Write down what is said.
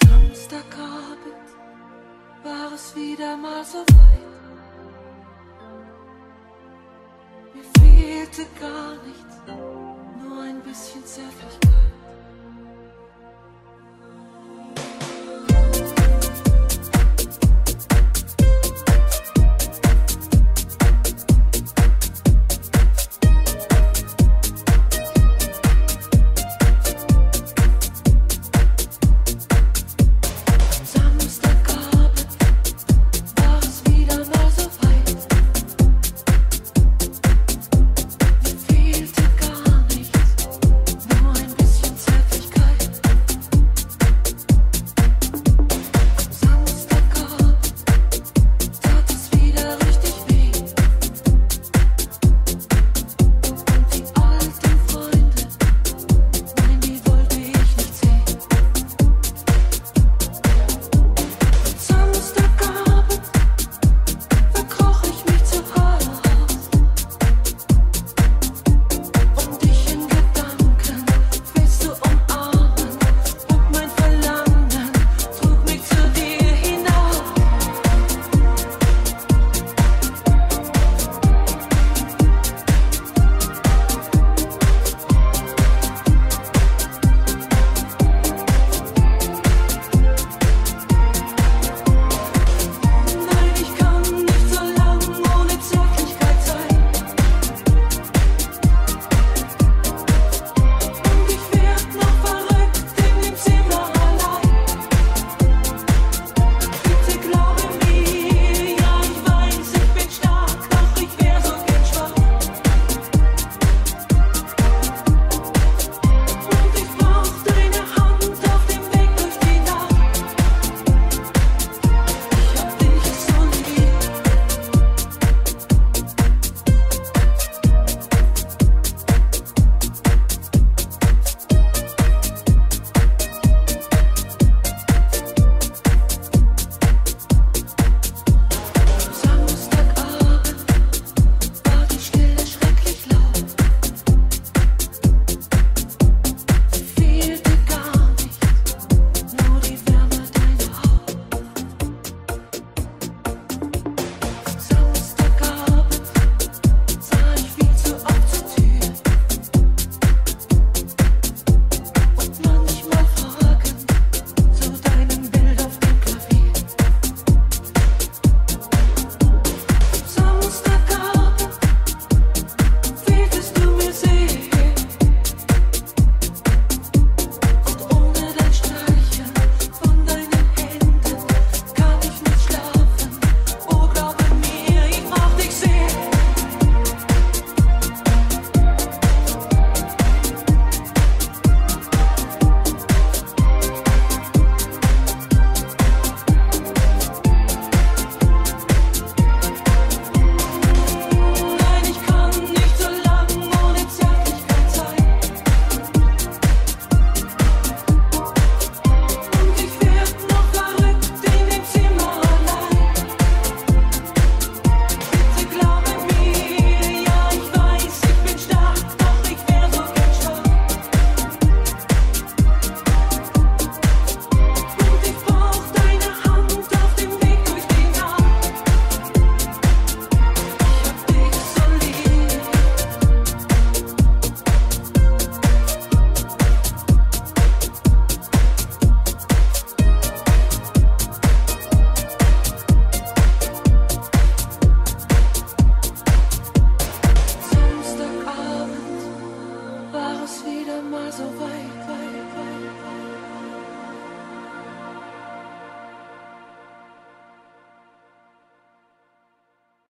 Samstagabend war es wieder mal so weit. Mir fehlte gar nichts, nur ein bisschen Zärtlichkeit.